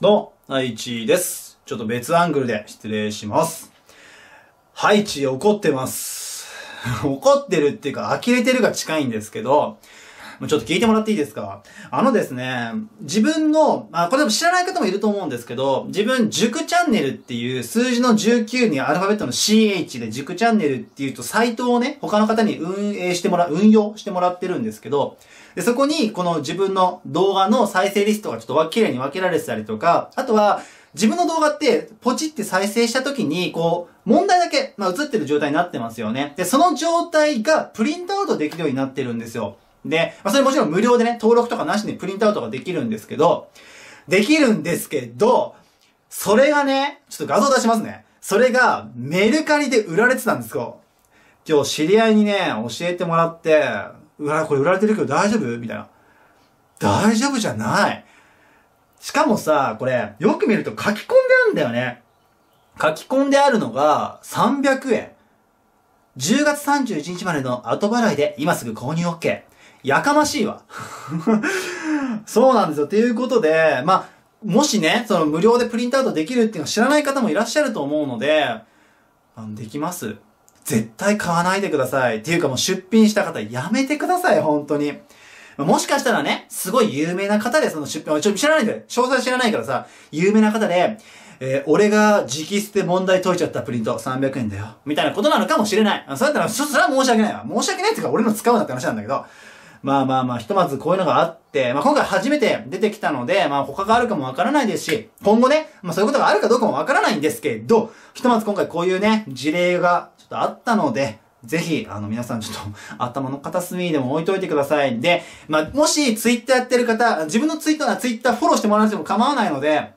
どうも、愛知です。ちょっと別アングルで失礼します。ハイチ怒ってます。怒ってるっていうか、呆れてるが近いんですけど、もうちょっと聞いてもらっていいですか？あのですね、自分の、あ、これでも知らない方もいると思うんですけど、自分、塾チャンネルっていう数字の19にアルファベットの CH で塾チャンネルっていうと、サイトをね、他の方に運営してもら、運用してもらってるんですけど、で、そこに、この自分の動画の再生リストがちょっと綺麗に分けられてたりとか、あとは、自分の動画って、ポチって再生した時に、こう、問題だけ、まあ、映ってる状態になってますよね。で、その状態がプリントアウトできるようになってるんですよ。で、まあ、それもちろん無料でね、登録とかなしにプリントアウトができるんですけど、できるんですけど、それがね、ちょっと画像出しますね。それが、メルカリで売られてたんですよ。今日知り合いにね、教えてもらって、うわ、これ売られてるけど大丈夫？みたいな。大丈夫じゃない。しかもさ、これ、よく見ると書き込んであるんだよね。書き込んであるのが300円。10月31日までの後払いで今すぐ購入 OK。やかましいわ。そうなんですよ。ということで、まあ、もしね、その無料でプリントアウトできるっていうのを知らない方もいらっしゃると思うので、あのできます。絶対買わないでください。っていうかもう出品した方やめてください、本当に。もしかしたらね、すごい有名な方でその出品、ちょっと知らないで、詳細知らないからさ、有名な方で、えー俺が直筆で問題解いちゃったプリント300円だよ。みたいなことなのかもしれない。そうだったら、ちょっとそれは申し訳ないわ。申し訳ないっていうか、俺の使うなって話なんだけど。まあまあまあ、ひとまずこういうのがあって、まあ今回初めて出てきたので、まあ他があるかもわからないですし、今後ね、まあそういうことがあるかどうかもわからないんですけど、ひとまず今回こういうね、事例がちょっとあったので、ぜひ、あの、皆さんちょっと、頭の片隅でも置いといてください。で、まあ、もし、ツイッターやってる方、自分のツイッター、ツイッターフォローしてもらわなくても構わないので、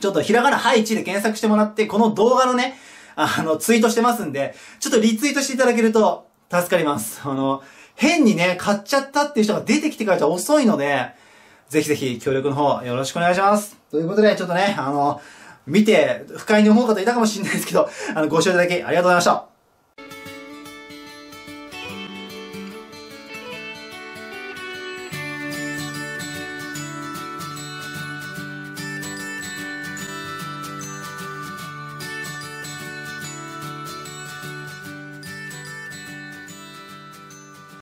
ちょっとひらがなハイチで検索してもらって、この動画のね、あの、ツイートしてますんで、ちょっとリツイートしていただけると助かります。あの、変にね、買っちゃったっていう人が出てきてからじゃ遅いので、ぜひぜひ協力の方よろしくお願いします。ということで、ちょっとね、あの、見て不快に思う方いたかもしれないですけど、あの、ご視聴いただきありがとうございました。